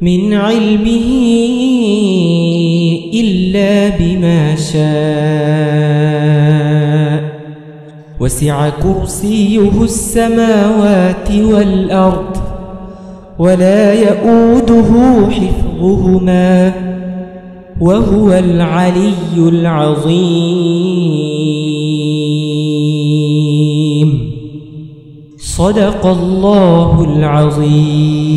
من علمه إلا بما شاء. وسع كرسيه السماوات والأرض ولا يؤوده حفظهما وهو العلي العظيم. صدق الله العظيم.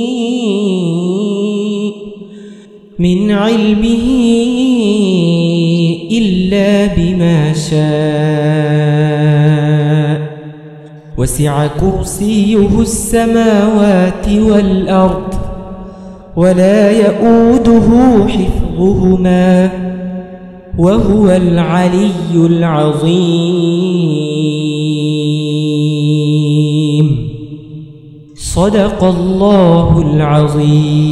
من علمه إلا بما شاء. وسع كرسيه السماوات والأرض ولا يؤوده حفظهما وهو العلي العظيم. صدق الله العظيم.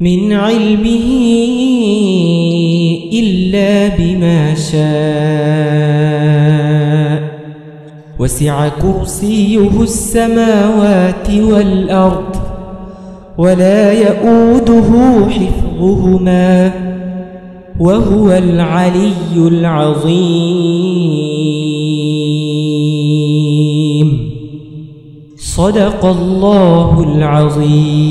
من علمه إلا بما شاء. وسع كرسيه السماوات والأرض ولا يؤوده حفظهما وهو العلي العظيم. صدق الله العظيم.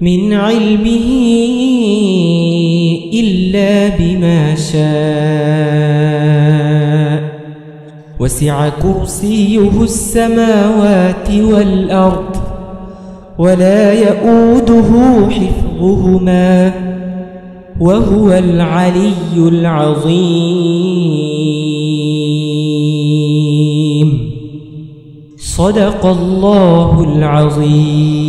من علمه إلا بما شاء. وسع كرسيه السماوات والأرض ولا يؤوده حفظهما وهو العلي العظيم. صدق الله العظيم.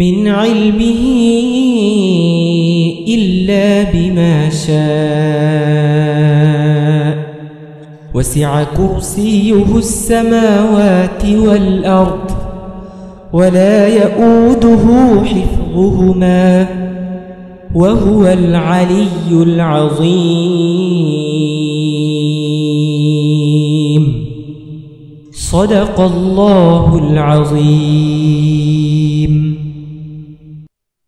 من علمه إلا بما شاء. وسع كرسيه السماوات والأرض ولا يؤوده حفظهما وهو العلي العظيم. صدق الله العظيم.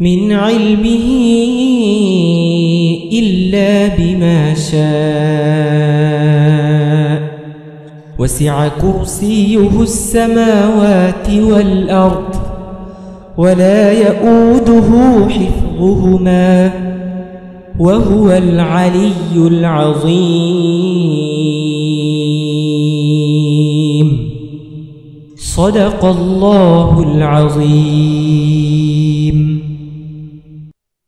من علمه إلا بما شاء. وسع كرسيه السماوات والأرض ولا يؤوده حفظهما وهو العلي العظيم. صدق الله العظيم.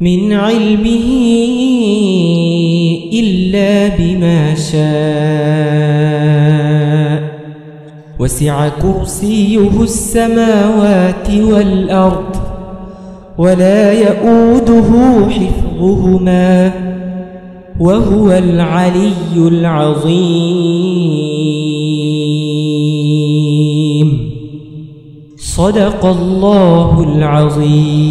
من علمه إلا بما شاء. وسع كرسيه السماوات والأرض ولا يؤوده حفظهما وهو العلي العظيم. صدق الله العظيم.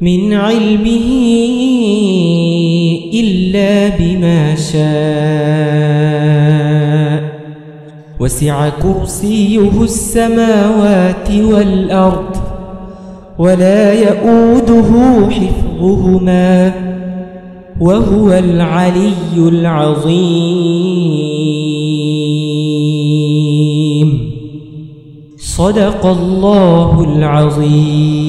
من علمه إلا بما شاء. وسع كرسيه السماوات والأرض ولا يؤوده حفظهما وهو العلي العظيم. صدق الله العظيم.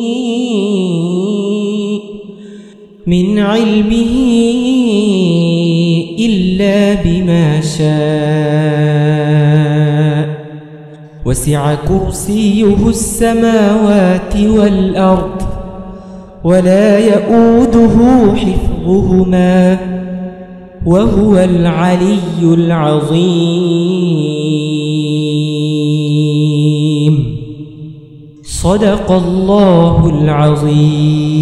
من علمه إلا بما شاء. وسع كرسيه السماوات والأرض ولا يؤوده حفظهما وهو العلي العظيم. صدق الله العظيم.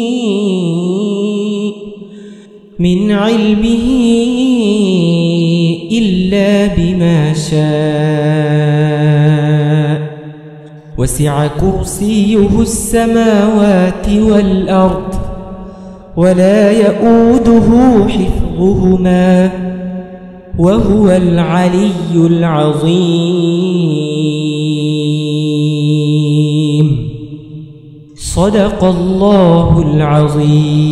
من علمه إلا بما شاء. وسع كرسيه السماوات والأرض ولا يؤوده حفظهما وهو العلي العظيم. صدق الله العظيم.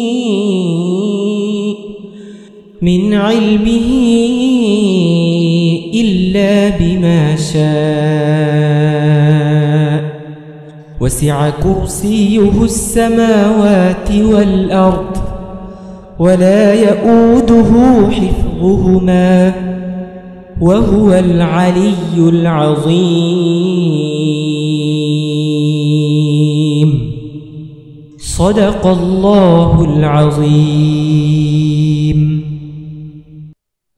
من علمه إلا بما شاء. وسع كرسيه السماوات والأرض ولا يؤوده حفظهما وهو العلي العظيم. صدق الله العظيم.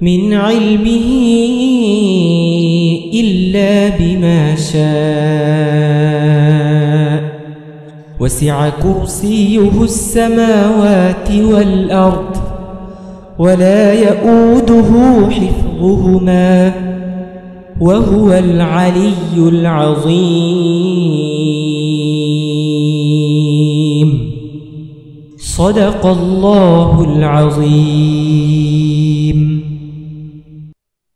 من علمه إلا بما شاء. وسع كرسيه السماوات والأرض ولا يؤوده حفظهما وهو العلي العظيم. صدق الله العظيم.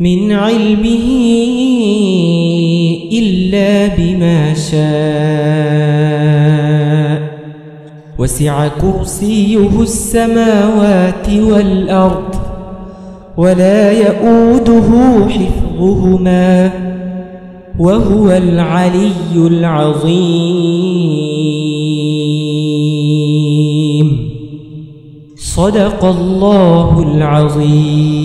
من علمه إلا بما شاء. وسع كرسيه السماوات والأرض ولا يؤوده حفظهما وهو العلي العظيم. صدق الله العظيم.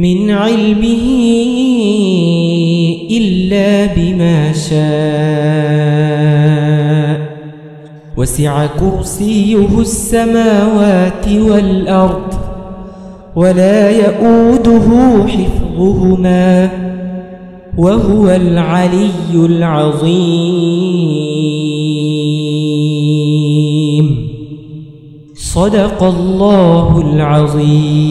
من علمه إلا بما شاء. وسع كرسيه السماوات والأرض ولا يؤوده حفظهما وهو العلي العظيم. صدق الله العظيم.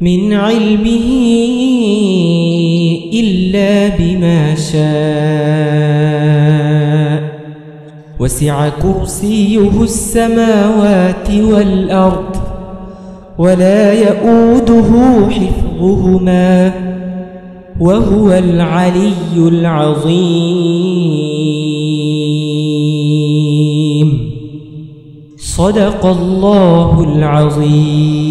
من علمه إلا بما شاء. وسع كرسيه السماوات والأرض ولا يؤوده حفظهما وهو العلي العظيم. صدق الله العظيم.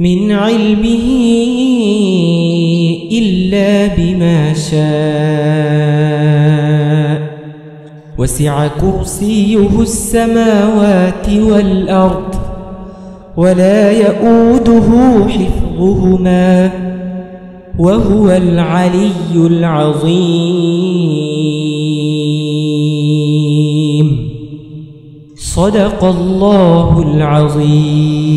من علمه إلا بما شاء. وسع كرسيه السماوات والأرض ولا يؤوده حفظهما وهو العلي العظيم. صدق الله العظيم.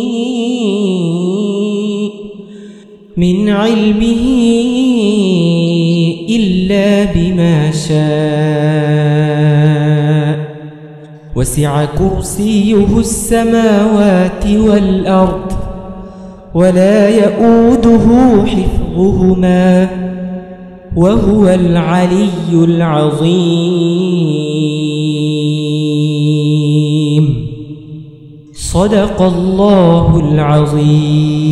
من علمه إلا بما شاء. وسع كرسيه السماوات والأرض ولا يؤوده حفظهما وهو العلي العظيم. صدق الله العظيم.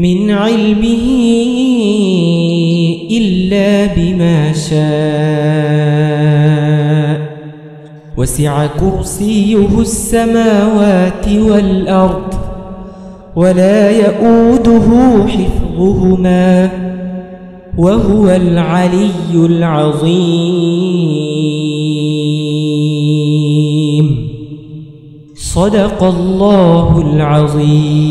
من علمه إلا بما شاء. وسع كرسيه السماوات والأرض ولا يؤوده حفظهما وهو العلي العظيم. صدق الله العظيم.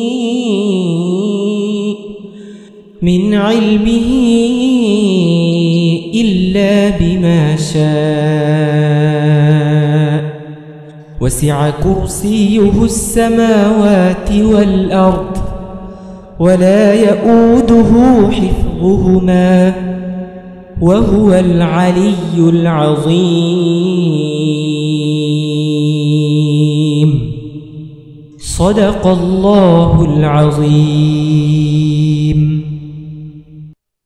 من علمه إلا بما شاء. وسع كرسيه السماوات والأرض ولا يؤوده حفظهما وهو العلي العظيم. صدق الله العظيم.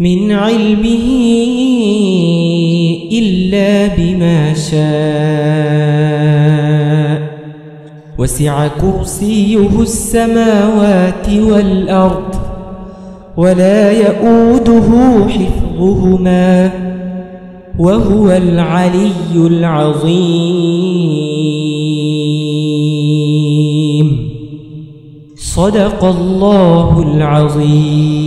من علمه إلا بما شاء. وسع كرسيه السماوات والأرض ولا يؤوده حفظهما وهو العلي العظيم. صدق الله العظيم.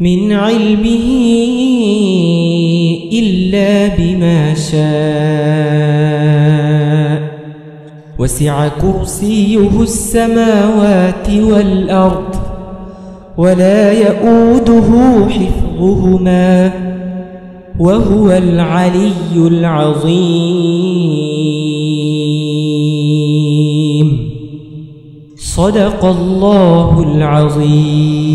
من علمه إلا بما شاء. وسع كرسيه السماوات والأرض ولا يؤوده حفظهما وهو العلي العظيم. صدق الله العظيم.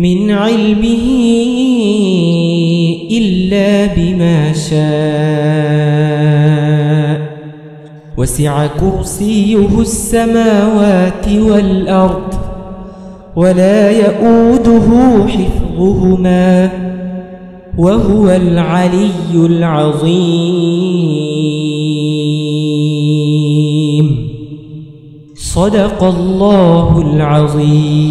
من علمه إلا بما شاء. وسع كرسيه السماوات والأرض ولا يؤوده حفظهما وهو العلي العظيم. صدق الله العظيم.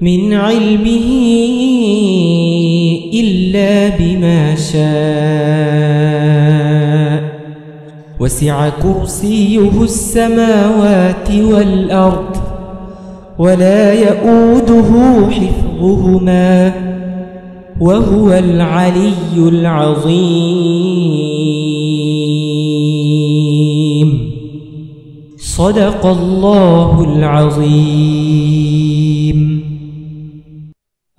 من علمه إلا بما شاء. وسع كرسيه السماوات والأرض ولا يؤوده حفظهما وهو العلي العظيم. صدق الله العظيم.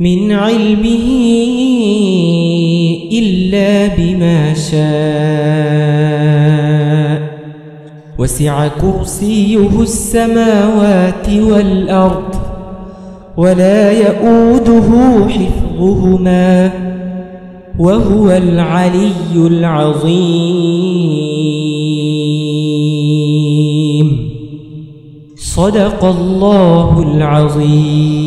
من علمه إلا بما شاء. وسع كرسيه السماوات والأرض ولا يؤوده حفظهما وهو العلي العظيم. صدق الله العظيم.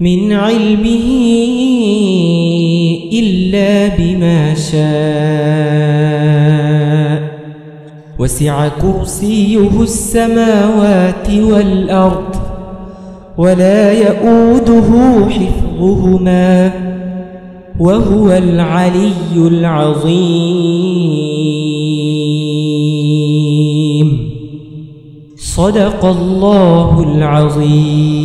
من علمه إلا بما شاء. وسع كرسيه السماوات والأرض ولا يؤوده حفظهما وهو العلي العظيم. صدق الله العظيم.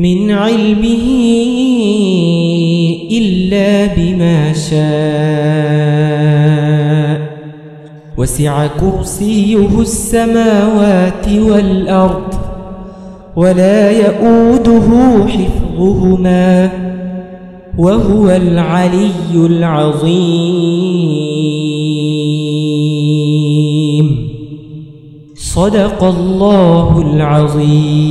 من علمه إلا بما شاء. وسع كرسيه السماوات والأرض ولا يؤوده حفظهما وهو العلي العظيم. صدق الله العظيم.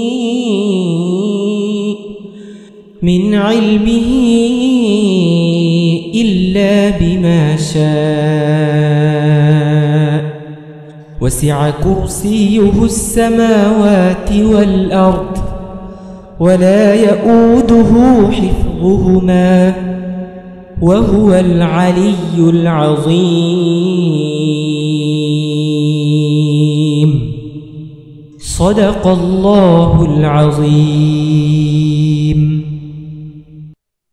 من علمه إلا بما شاء. وسع كرسيه السماوات والأرض ولا يؤوده حفظهما وهو العلي العظيم. صدق الله العظيم.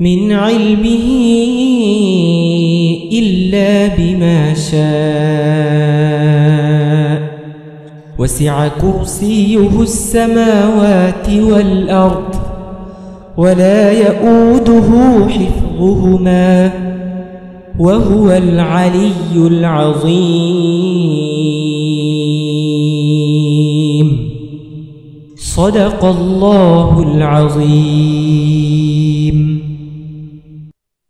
من علمه إلا بما شاء. وسع كرسيه السماوات والأرض ولا يؤوده حفظهما وهو العلي العظيم. صدق الله العظيم.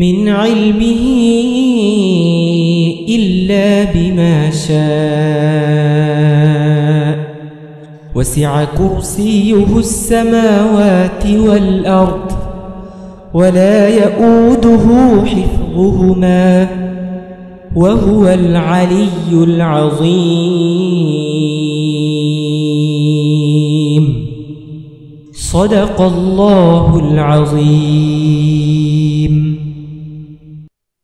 من علمه إلا بما شاء. وسع كرسيه السماوات والأرض ولا يؤوده حفظهما وهو العلي العظيم. صدق الله العظيم.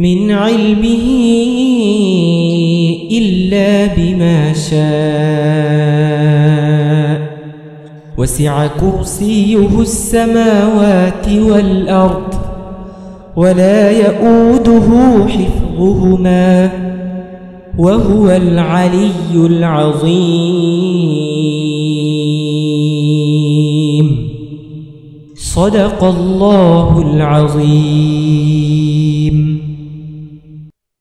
من علمه إلا بما شاء. وسع كرسيه السماوات والأرض ولا يؤوده حفظهما وهو العلي العظيم. صدق الله العظيم.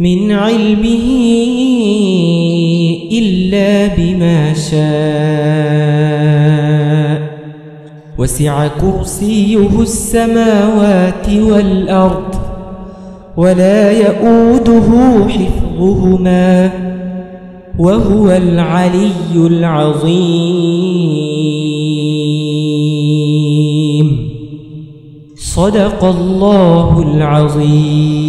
من علمه إلا بما شاء. وسع كرسيه السماوات والأرض ولا يؤوده حفظهما وهو العلي العظيم. صدق الله العظيم.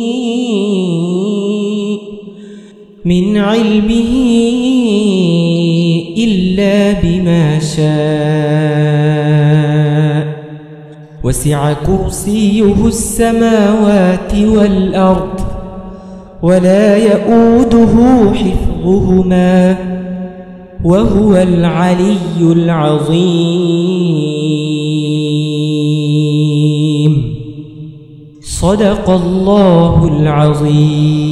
من علمه إلا بما شاء. وسع كرسيه السماوات والأرض ولا يؤوده حفظهما وهو العلي العظيم. صدق الله العظيم.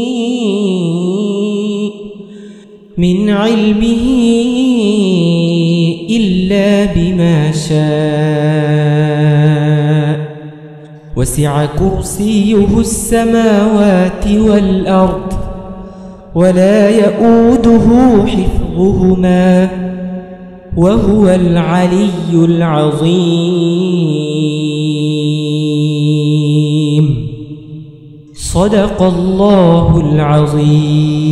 من علمه إلا بما شاء. وسع كرسيه السماوات والأرض ولا يؤوده حفظهما وهو العلي العظيم. صدق الله العظيم.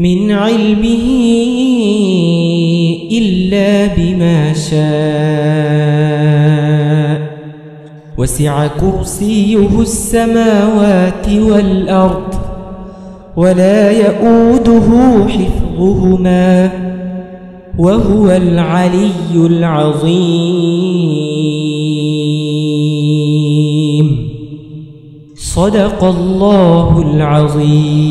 من علمه إلا بما شاء. وسع كرسيه السماوات والأرض ولا يؤوده حفظهما وهو العلي العظيم. صدق الله العظيم.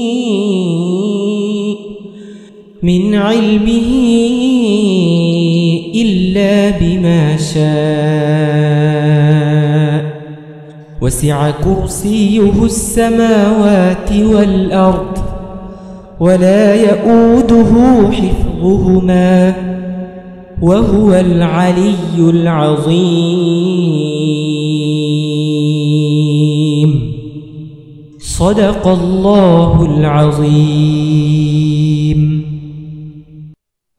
من علمه إلا بما شاء. وسع كرسيه السماوات والأرض ولا يؤوده حفظهما وهو العلي العظيم. صدق الله العظيم.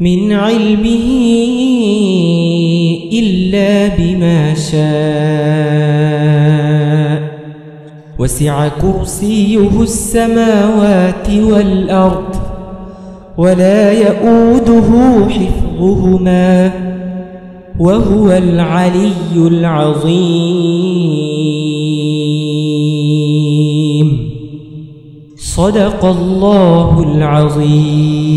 من علمه إلا بما شاء. وسع كرسيه السماوات والأرض ولا يؤوده حفظهما وهو العلي العظيم. صدق الله العظيم.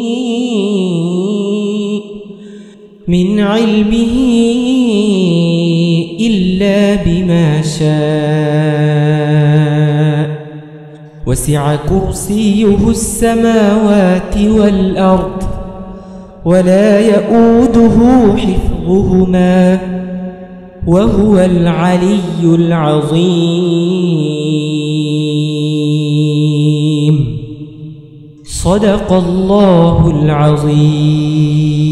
من علمه إلا بما شاء. وسع كرسيه السماوات والأرض ولا يؤوده حفظهما وهو العلي العظيم. صدق الله العظيم.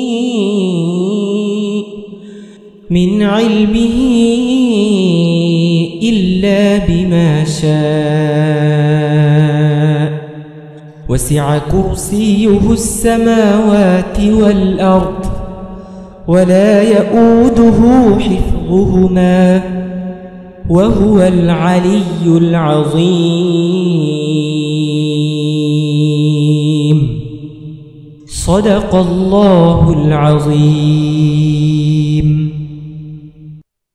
من علمه إلا بما شاء. وسع كرسيه السماوات والأرض ولا يؤوده حفظهما وهو العلي العظيم. صدق الله العظيم.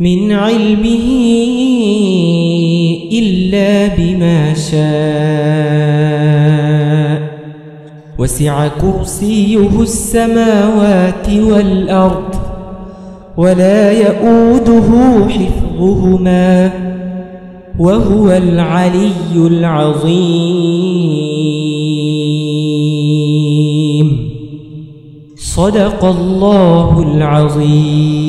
من علمه إلا بما شاء. وسع كرسيه السماوات والأرض ولا يؤوده حفظهما وهو العلي العظيم. صدق الله العظيم.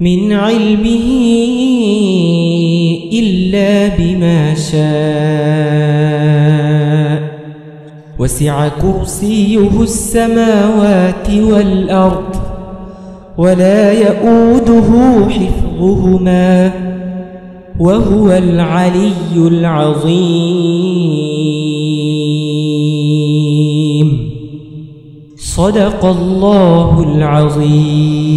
من علمه إلا بما شاء. وسع كرسيه السماوات والأرض ولا يؤوده حفظهما وهو العلي العظيم. صدق الله العظيم.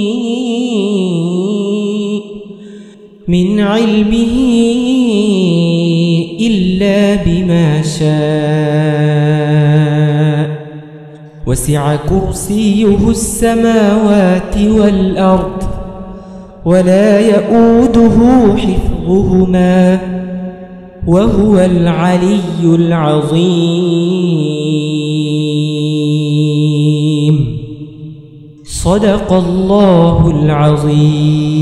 من علمه إلا بما شاء. وسع كرسيه السماوات والأرض ولا يؤوده حفظهما وهو العلي العظيم. صدق الله العظيم.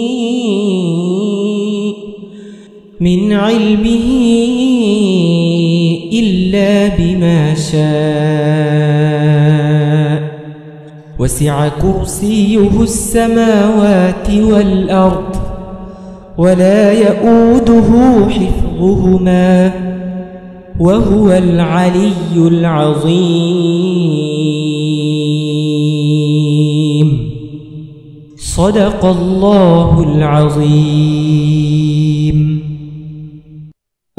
من علمه إلا بما شاء. وسع كرسيه السماوات والأرض ولا يؤوده حفظهما وهو العلي العظيم. صدق الله العظيم.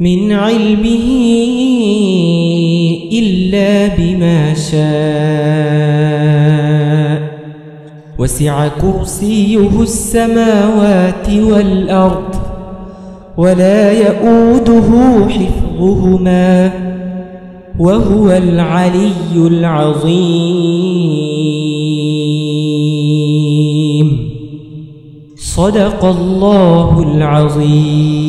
من علمه إلا بما شاء. وسع كرسيه السماوات والأرض ولا يؤوده حفظهما وهو العلي العظيم. صدق الله العظيم.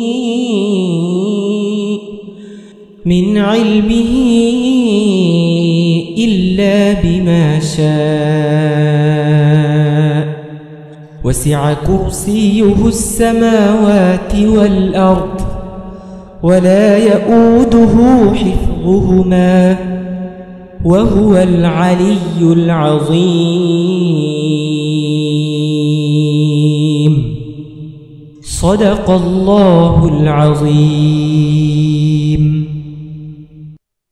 من علمه إلا بما شاء. وسع كرسيه السماوات والأرض ولا يؤوده حفظهما وهو العلي العظيم. صدق الله العظيم.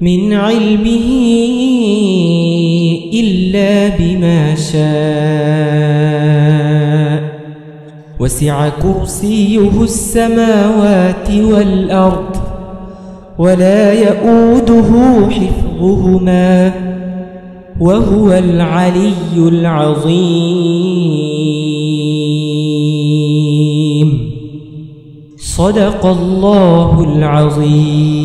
من علمه إلا بما شاء. وسع كرسيه السماوات والأرض ولا يؤوده حفظهما وهو العلي العظيم. صدق الله العظيم.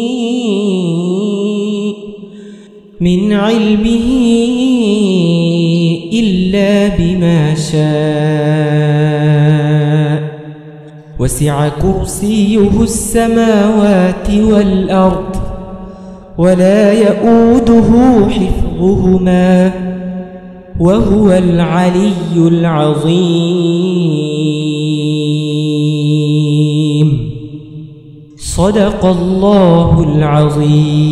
من علمه إلا بما شاء. وسع كرسيه السماوات والأرض ولا يؤوده حفظهما وهو العلي العظيم. صدق الله العظيم.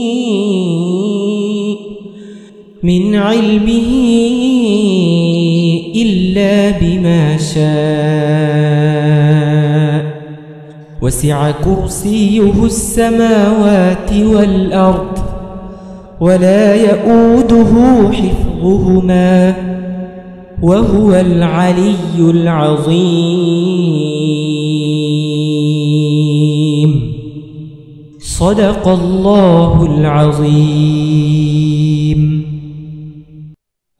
من علمه إلا بما شاء. وسع كرسيه السماوات والأرض ولا يؤوده حفظهما وهو العلي العظيم. صدق الله العظيم.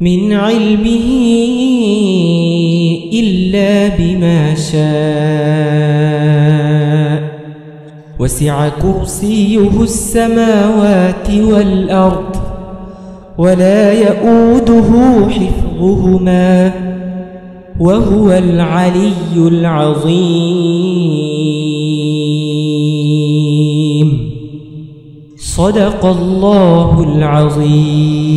من علمه إلا بما شاء. وسع كرسيه السماوات والأرض ولا يؤوده حفظهما وهو العلي العظيم. صدق الله العظيم.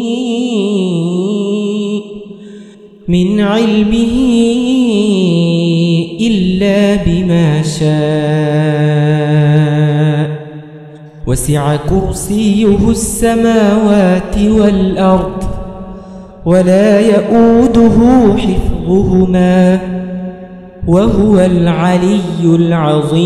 من علمه إلا بما شاء. وسع كرسيه السماوات والأرض ولا يؤوده حفظهما وهو العلي العظيم.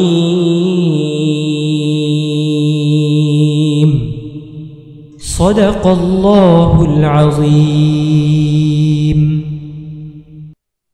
صدق الله العظيم.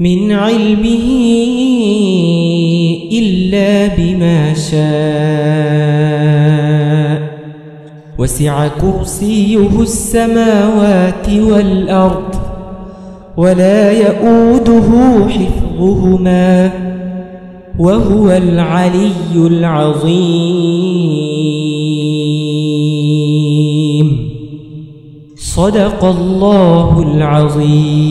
من علمه إلا بما شاء. وسع كرسيه السماوات والأرض ولا يؤوده حفظهما وهو العلي العظيم. صدق الله العظيم.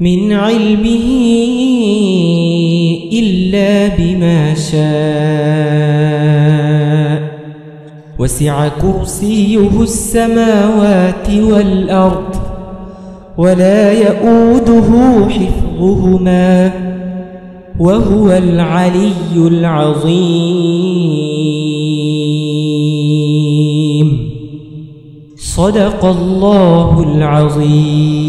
من علمه إلا بما شاء. وسع كرسيه السماوات والأرض ولا يؤوده حفظهما وهو العلي العظيم. صدق الله العظيم.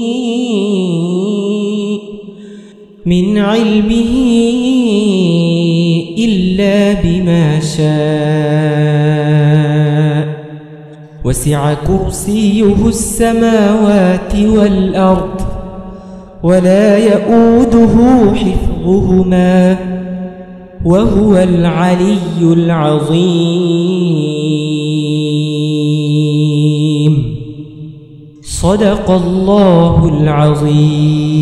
من علمه إلا بما شاء. وسع كرسيه السماوات والأرض ولا يؤوده حفظهما وهو العلي العظيم. صدق الله العظيم.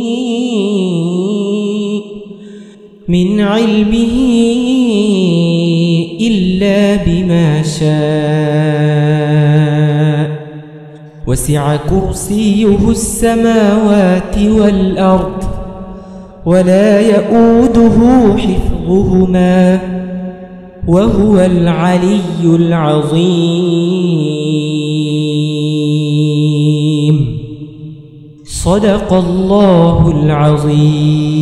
من علمه إلا بما شاء. وسع كرسيه السماوات والأرض ولا يؤوده حفظهما وهو العلي العظيم. صدق الله العظيم.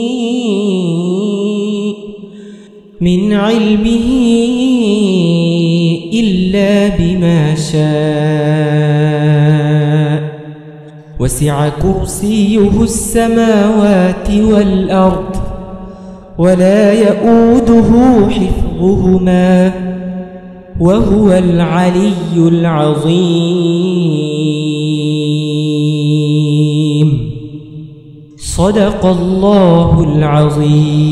من علمه إلا بما شاء. وسع كرسيه السماوات والأرض ولا يؤوده حفظهما وهو العلي العظيم. صدق الله العظيم.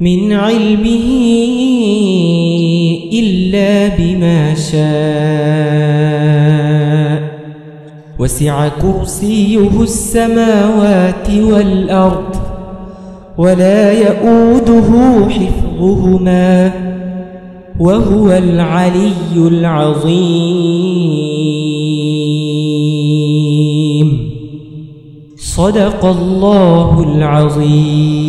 من علمه إلا بما شاء. وسع كرسيه السماوات والأرض ولا يؤوده حفظهما وهو العلي العظيم. صدق الله العظيم.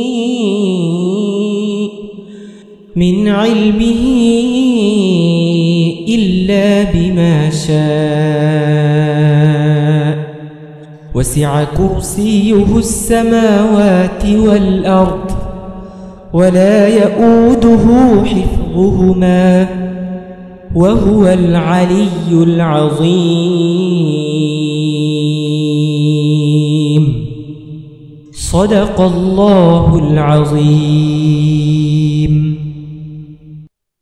من علمه إلا بما شاء. وسع كرسيه السماوات والأرض ولا يؤوده حفظهما وهو العلي العظيم. صدق الله العظيم.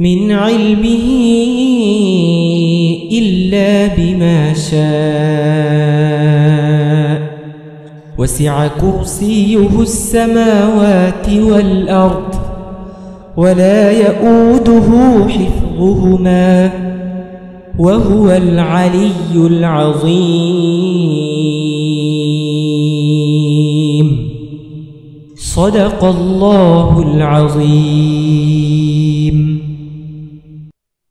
من علمه إلا بما شاء. وسع كرسيه السماوات والأرض ولا يؤوده حفظهما وهو العلي العظيم. صدق الله العظيم.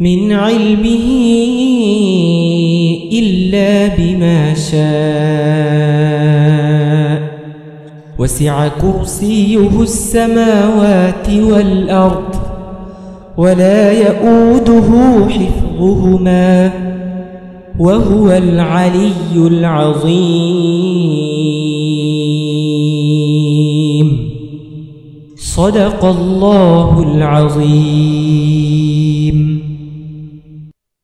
من علمه إلا بما شاء. وسع كرسيه السماوات والأرض ولا يؤوده حفظهما وهو العلي العظيم. صدق الله العظيم.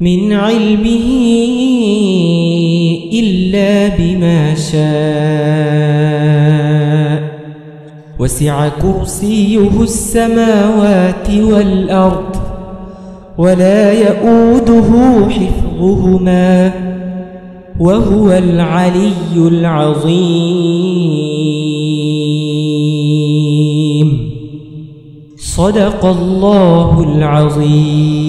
من علمه إلا بما شاء. وسع كرسيه السماوات والأرض ولا يؤوده حفظهما وهو العلي العظيم. صدق الله العظيم.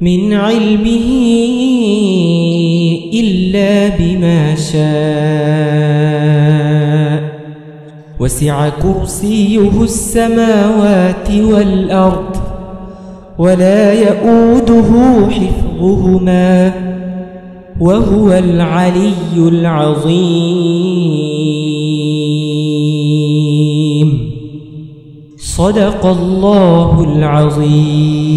من علمه إلا بما شاء. وسع كرسيه السماوات والأرض ولا يؤوده حفظهما وهو العلي العظيم. صدق الله العظيم.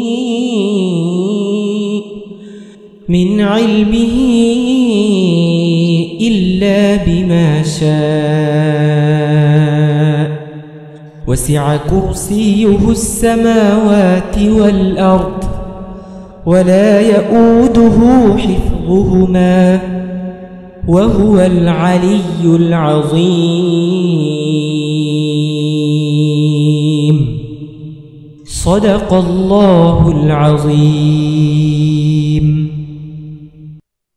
من علمه إلا بما شاء. وسع كرسيه السماوات والأرض ولا يؤوده حفظهما وهو العلي العظيم. صدق الله العظيم.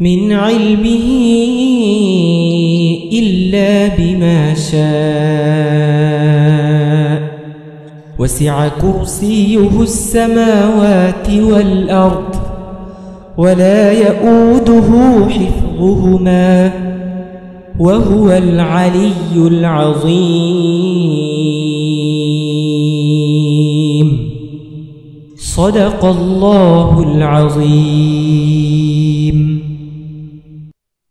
من علمه إلا بما شاء. وسع كرسيه السماوات والأرض ولا يؤوده حفظهما وهو العلي العظيم. صدق الله العظيم.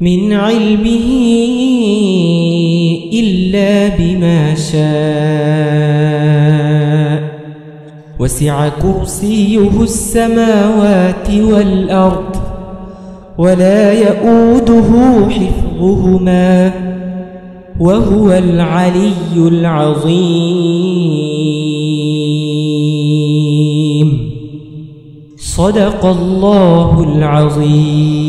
من علمه إلا بما شاء. وسع كرسيه السماوات والأرض ولا يؤوده حفظهما وهو العلي العظيم. صدق الله العظيم.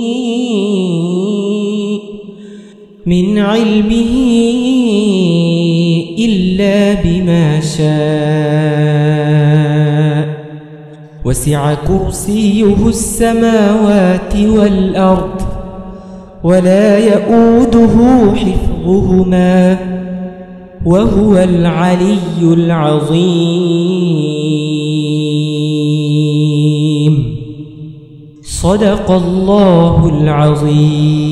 من علمه إلا بما شاء. وسع كرسيه السماوات والأرض ولا يؤوده حفظهما وهو العلي العظيم. صدق الله العظيم.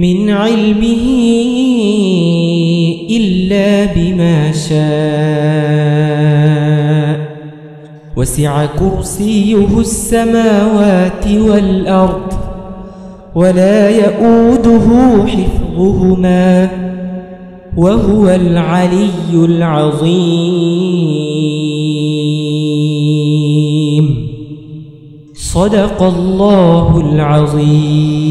من علمه إلا بما شاء. وسع كرسيه السماوات والأرض ولا يؤوده حفظهما وهو العلي العظيم. صدق الله العظيم.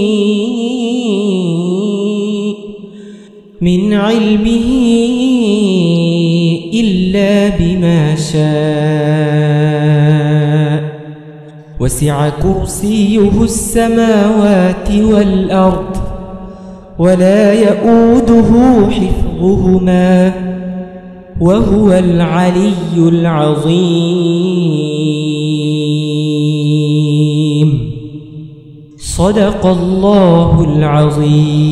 من علمه إلا بما شاء. وسع كرسيه السماوات والأرض ولا يؤوده حفظهما وهو العلي العظيم. صدق الله العظيم.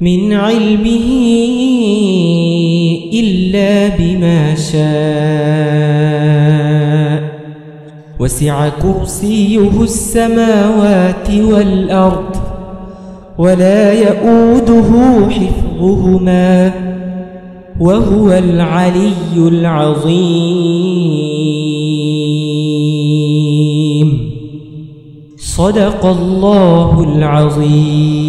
من علمه إلا بما شاء. وسع كرسيه السماوات والأرض ولا يؤوده حفظهما وهو العلي العظيم. صدق الله العظيم.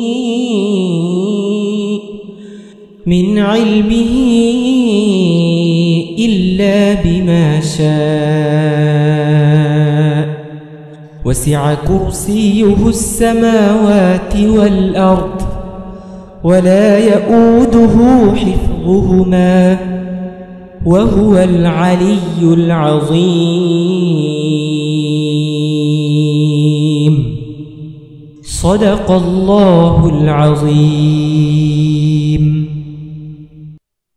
من علمه إلا بما شاء. وسع كرسيه السماوات والأرض ولا يؤوده حفظهما وهو العلي العظيم. صدق الله العظيم.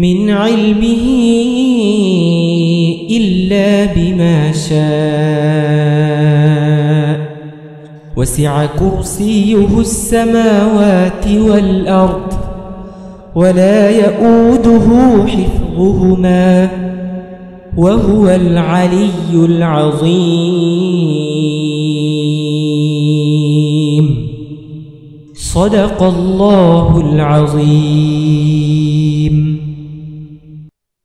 من علمه إلا بما شاء. وسع كرسيه السماوات والأرض ولا يؤوده حفظهما وهو العلي العظيم. صدق الله العظيم.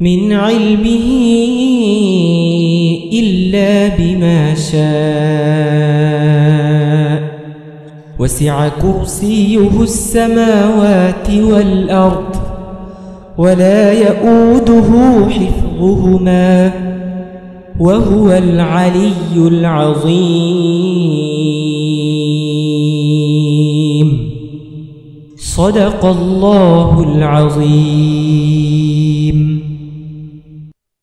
من علمه إلا بما شاء. وسع كرسيه السماوات والأرض ولا يؤوده حفظهما وهو العلي العظيم. صدق الله العظيم.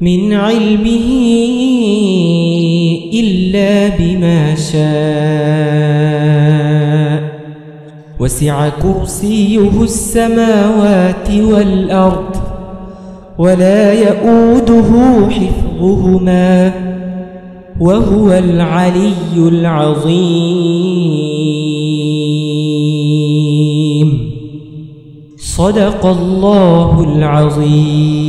من علمه إلا بما شاء. وسع كرسيه السماوات والأرض ولا يؤوده حفظهما وهو العلي العظيم. صدق الله العظيم.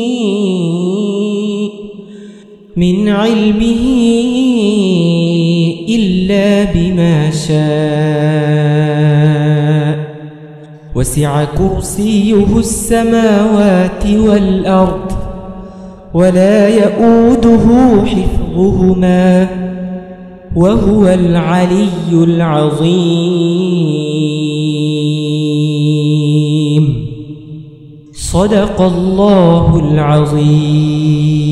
من علمه إلا بما شاء. وسع كرسيه السماوات والأرض ولا يؤوده حفظهما وهو العلي العظيم. صدق الله العظيم.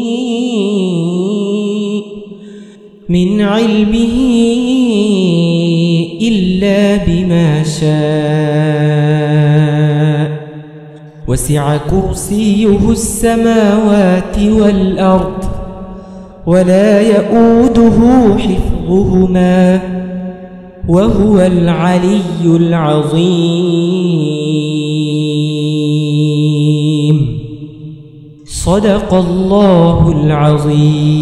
من علمه إلا بما شاء. وسع كرسيه السماوات والأرض ولا يؤوده حفظهما وهو العلي العظيم. صدق الله العظيم.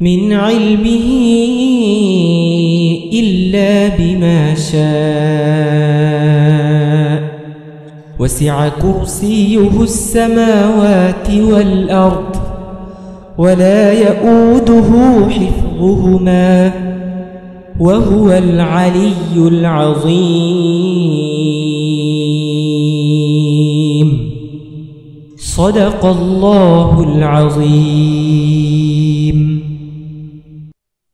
من علمه إلا بما شاء. وسع كرسيه السماوات والأرض ولا يؤوده حفظهما وهو العلي العظيم. صدق الله العظيم.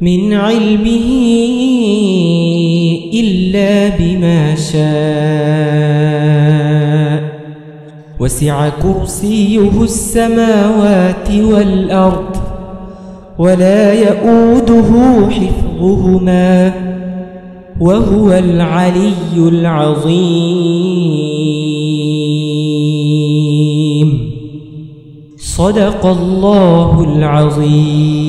من علمه إلا بما شاء. وسع كرسيه السماوات والأرض ولا يؤوده حفظهما وهو العلي العظيم. صدق الله العظيم.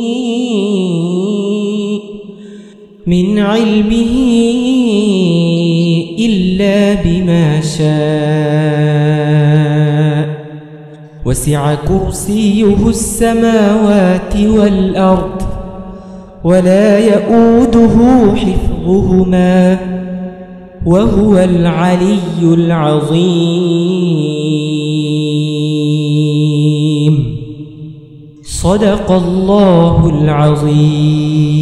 من علمه إلا بما شاء. وسع كرسيه السماوات والأرض ولا يؤوده حفظهما وهو العلي العظيم. صدق الله العظيم.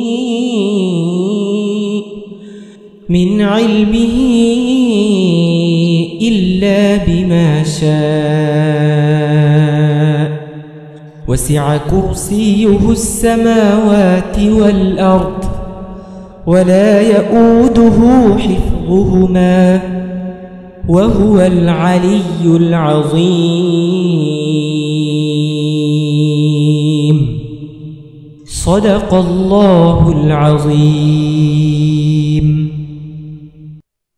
من علمه إلا بما شاء. وسع كرسيه السماوات والأرض ولا يؤوده حفظهما وهو العلي العظيم. صدق الله العظيم.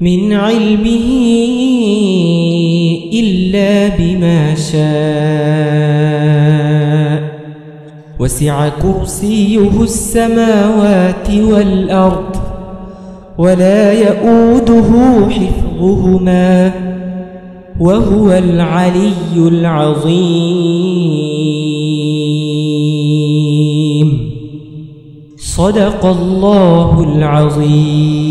من علمه إلا بما شاء. وسع كرسيه السماوات والأرض ولا يؤوده حفظهما وهو العلي العظيم. صدق الله العظيم.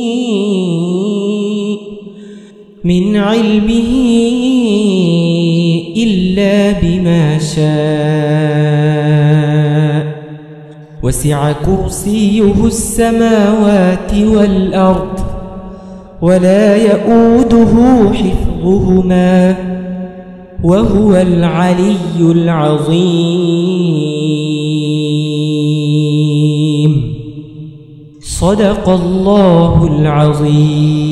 من علمه إلا بما شاء. وسع كرسيه السماوات والأرض ولا يؤوده حفظهما وهو العلي العظيم. صدق الله العظيم.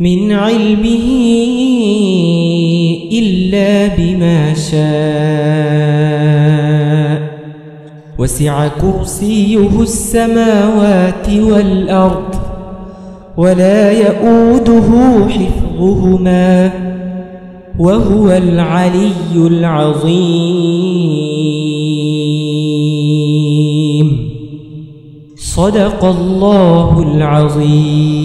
من علمه إلا بما شاء. وسع كرسيه السماوات والأرض ولا يؤوده حفظهما وهو العلي العظيم. صدق الله العظيم.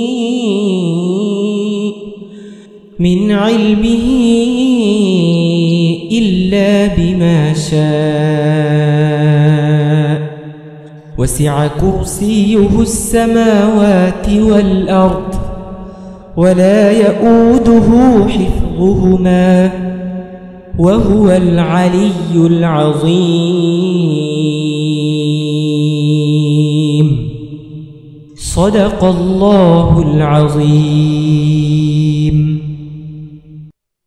من علمه إلا بما شاء. وسع كرسيه السماوات والأرض ولا يؤوده حفظهما وهو العلي العظيم. صدق الله العظيم.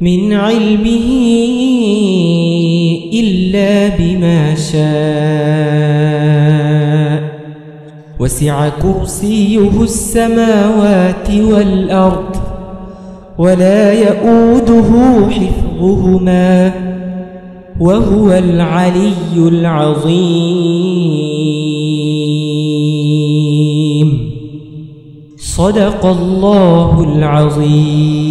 من علمه إلا بما شاء. وسع كرسيه السماوات والأرض ولا يؤوده حفظهما وهو العلي العظيم. صدق الله العظيم.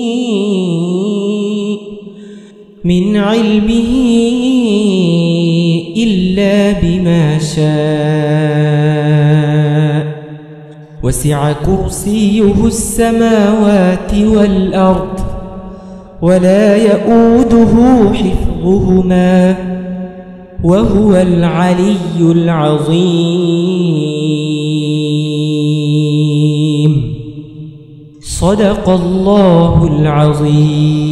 من علمه إلا بما شاء. وسع كرسيه السماوات والأرض ولا يؤوده حفظهما وهو العلي العظيم. صدق الله العظيم.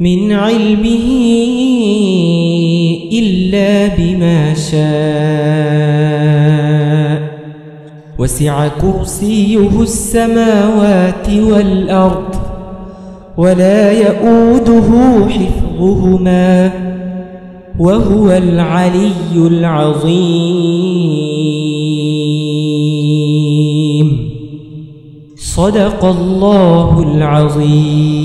من علمه إلا بما شاء. وسع كرسيه السماوات والأرض ولا يؤوده حفظهما وهو العلي العظيم. صدق الله العظيم.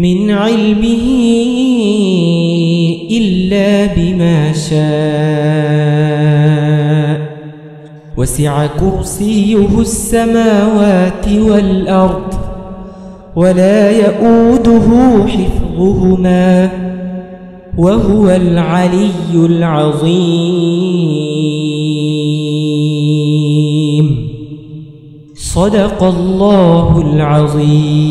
من علمه إلا بما شاء. وسع كرسيه السماوات والأرض ولا يؤوده حفظهما وهو العلي العظيم. صدق الله العظيم.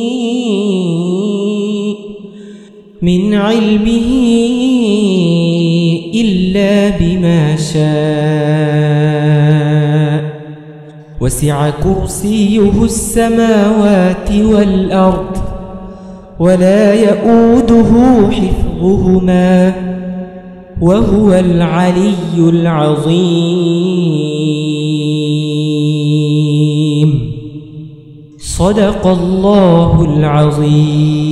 من علمه إلا بما شاء. وسع كرسيه السماوات والأرض ولا يؤوده حفظهما وهو العلي العظيم. صدق الله العظيم.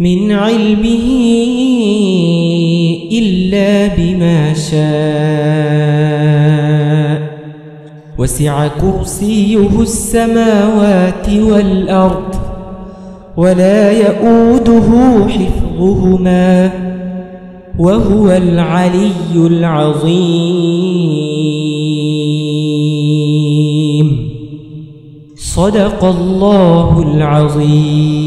من علمه إلا بما شاء. وسع كرسيه السماوات والأرض ولا يؤوده حفظهما وهو العلي العظيم. صدق الله العظيم.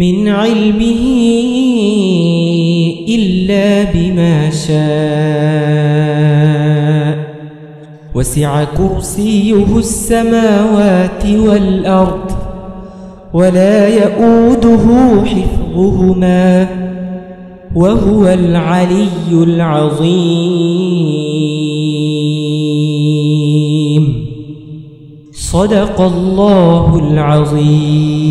من علمه إلا بما شاء. وسع كرسيه السماوات والأرض ولا يؤوده حفظهما وهو العلي العظيم. صدق الله العظيم.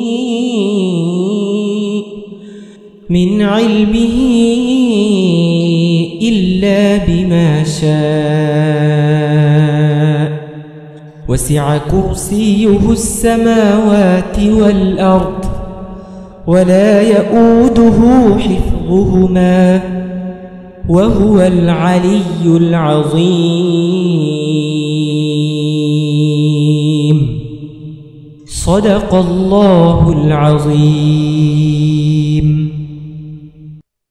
من علمه إلا بما شاء. وسع كرسيه السماوات والأرض ولا يؤوده حفظهما وهو العلي العظيم. صدق الله العظيم.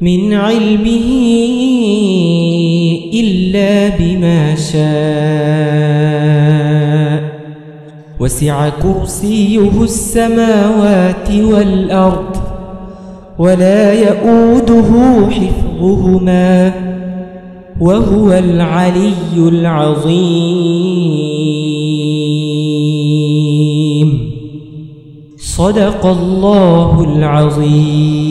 من علمه إلا بما شاء. وسع كرسيه السماوات والأرض ولا يؤوده حفظهما وهو العلي العظيم. صدق الله العظيم.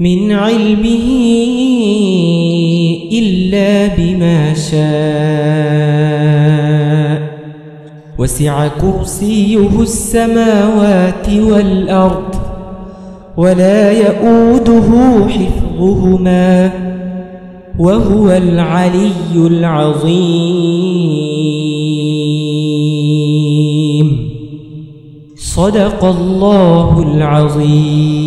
من علمه إلا بما شاء. وسع كرسيه السماوات والأرض ولا يؤوده حفظهما وهو العلي العظيم. صدق الله العظيم.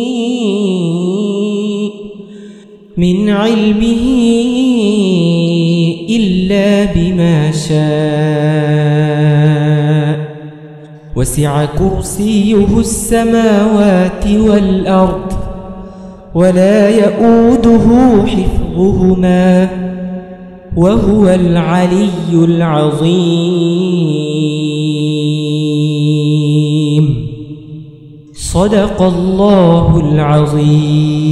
من علمه إلا بما شاء. وسع كرسيه السماوات والأرض ولا يؤوده حفظهما وهو العلي العظيم. صدق الله العظيم.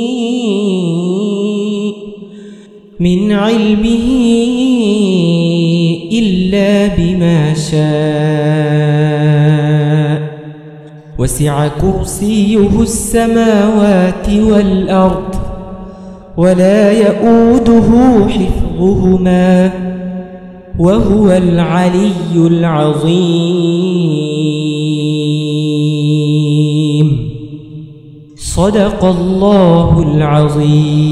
من علمه إلا بما شاء. وسع كرسيه السماوات والأرض ولا يؤوده حفظهما وهو العلي العظيم. صدق الله العظيم.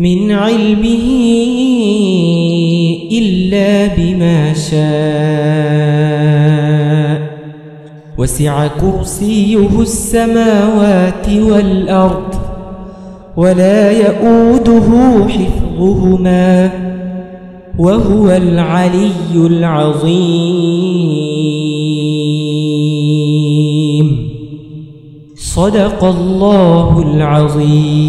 من علمه إلا بما شاء. وسع كرسيه السماوات والأرض ولا يؤوده حفظهما وهو العلي العظيم. صدق الله العظيم.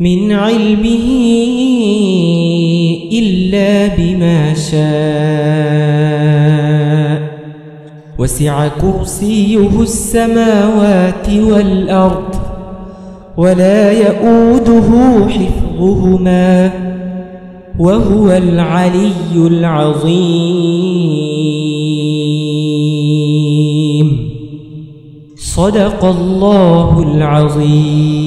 من علمه إلا بما شاء. وسع كرسيه السماوات والأرض ولا يؤوده حفظهما وهو العلي العظيم. صدق الله العظيم.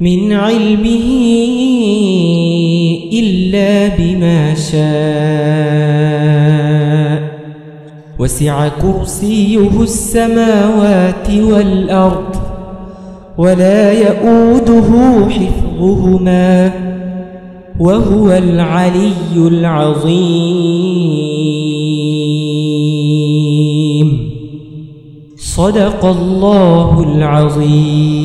من علمه إلا بما شاء. وسع كرسيه السماوات والأرض ولا يؤوده حفظهما وهو العلي العظيم. صدق الله العظيم.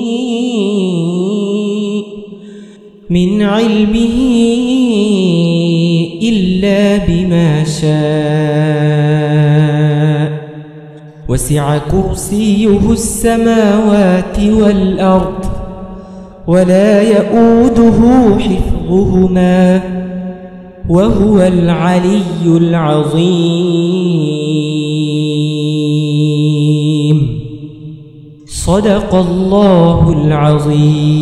من علمه إلا بما شاء. وسع كرسيه السماوات والأرض ولا يؤوده حفظهما وهو العلي العظيم. صدق الله العظيم.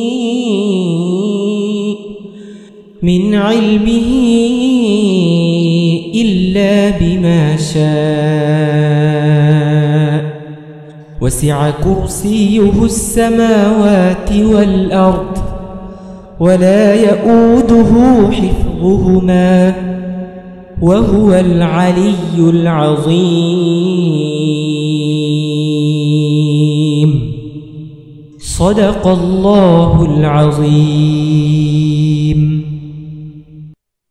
من علمه إلا بما شاء. وسع كرسيه السماوات والأرض ولا يؤوده حفظهما وهو العلي العظيم. صدق الله العظيم.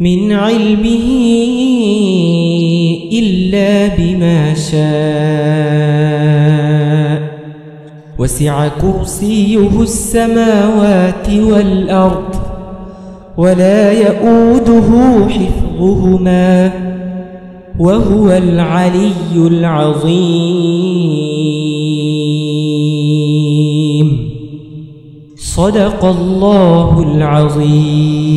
من علمه إلا بما شاء. وسع كرسيه السماوات والأرض ولا يؤوده حفظهما وهو العلي العظيم. صدق الله العظيم.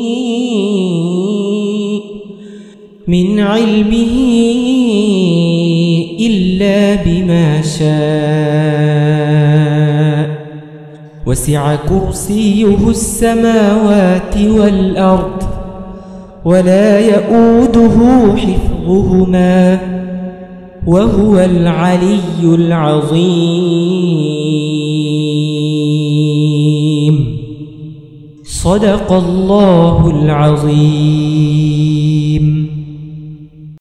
من علمه إلا بما شاء. وسع كرسيه السماوات والأرض ولا يؤوده حفظهما وهو العلي العظيم. صدق الله العظيم.